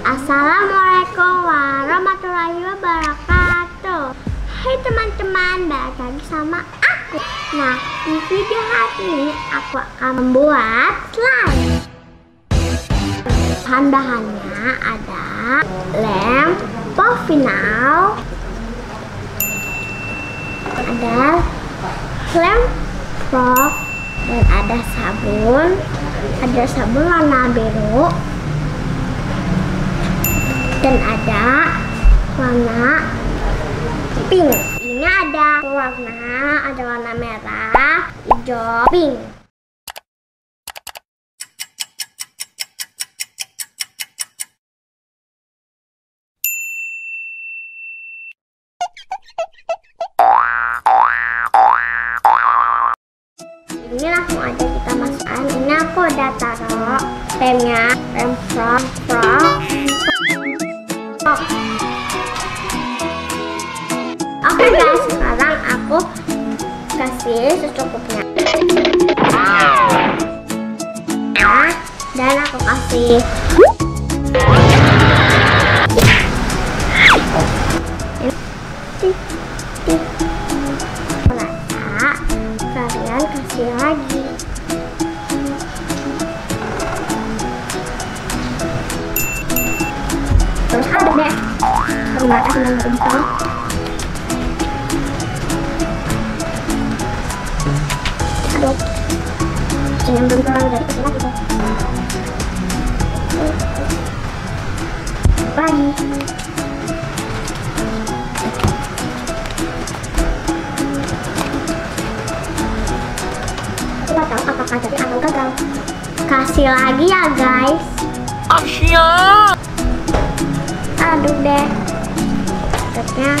Assalamualaikum warahmatullahi wabarakatuh. Hai teman-teman, balik lagi sama aku. Nah, di video hari ini aku akan membuat slime. Bahan-bahannya ada lem, povinal Ada lem frog dan ada sabun. Ada sabun warna biru dan ada warna pink. Ini ada warna ada warna merah hijau pink. Ini langsung aja kita masukkan. Ini aku udah taruh remnya rem frog oke guys sekarang aku kasih secukupnya. Nah, dan aku kasih kencang aduk jangan belum terlalu dari kecil lagi deh lagi kita tahu apakah jadi atau gagal kasih lagi ya guys Asia. aduk deh Yeah.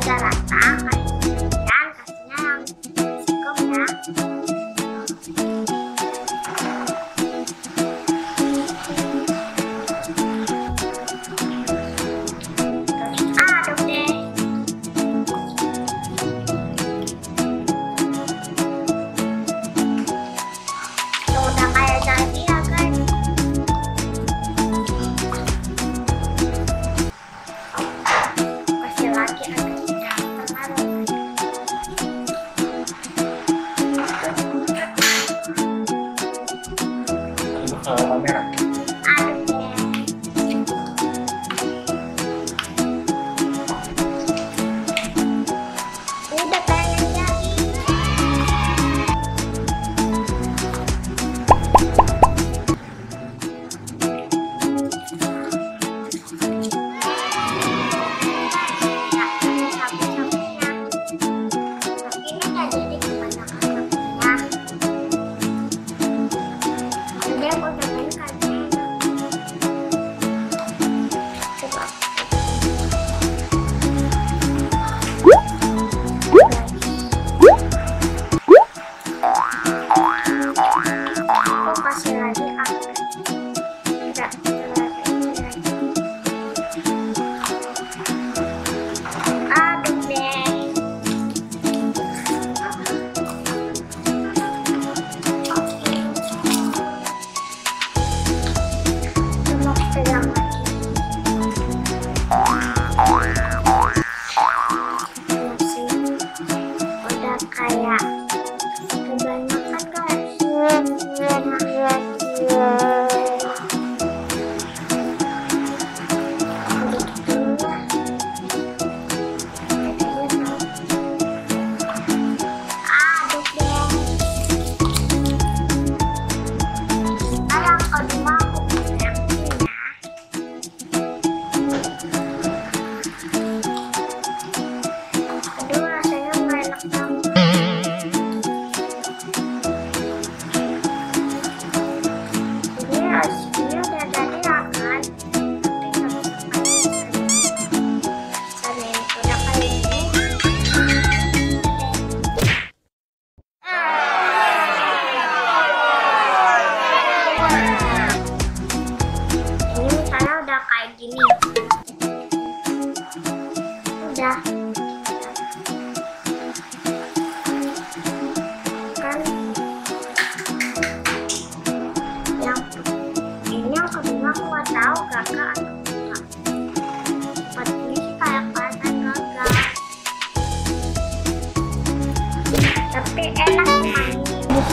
Dada.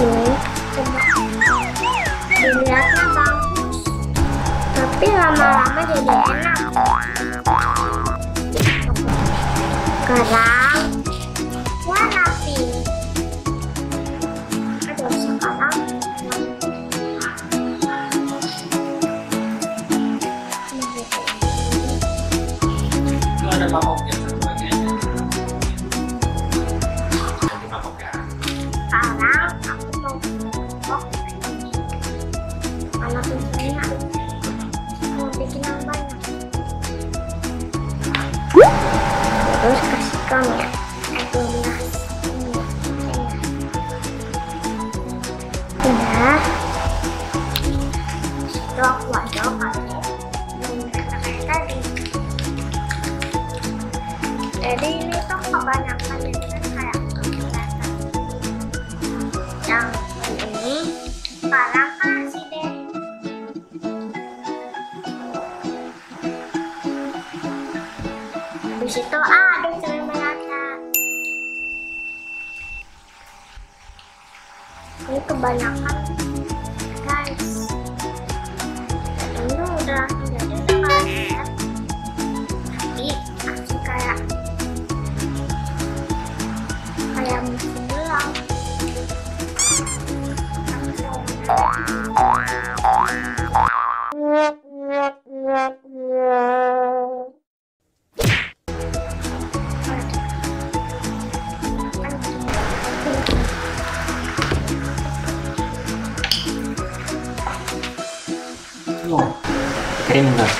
sini dilihatnya bagus. Tapi lama-lama jadi enak. Sekarang warna pink. Aduh sekarang itu ada apa? wajah pakai kayak tadi jadi ini tuh kebanyakan ini kan kayak kelihatan yang ini sekarang kasih deh habis itu ada ah, cerminannya ini kebanyakan Ну, рекомендация.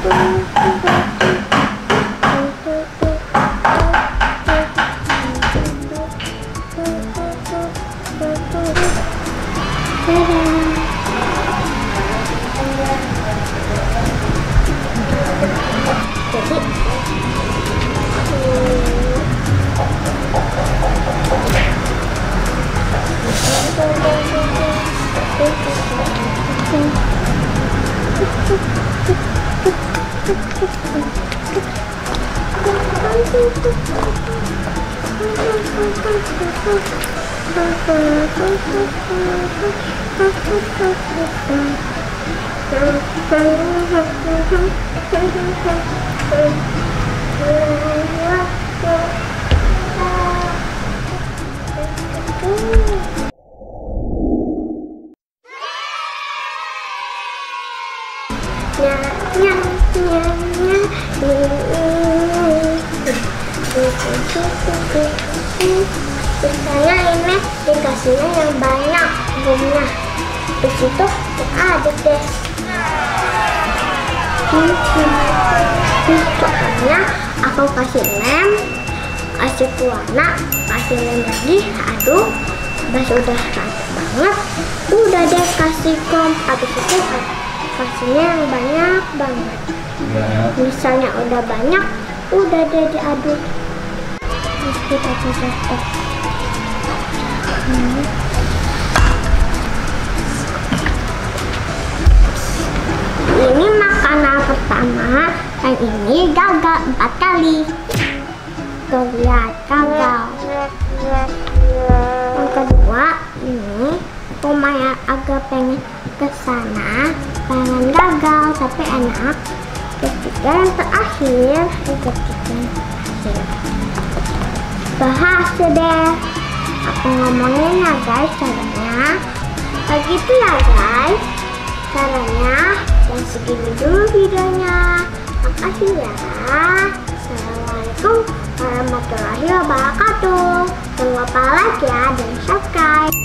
Jadi Misalnya dikasihnya yang banyak gumnya. Di situ ada deh. Pokoknya aku kasih lem, kasih warna, kasih lem lagi, aduk. Pas udah rata banget, udah deh kasih kom. Habis itu kasihnya yang banyak banget. Misalnya udah banyak, udah deh diaduk. Kita cocok Ini makanan pertama dan ini gagal empat kali. Tuh lihat gagal. Yang kedua ini lumayan agak pengen ke sana, pengen gagal tapi enak. Ketiga yang terakhir, ketiga terakhir. Bahas deh. Aku ngomongin ya guys caranya. Begitu ya guys caranya dan segini dulu videonya. Makasih ya. Assalamualaikum warahmatullahi wabarakatuh. Jangan lupa like ya dan subscribe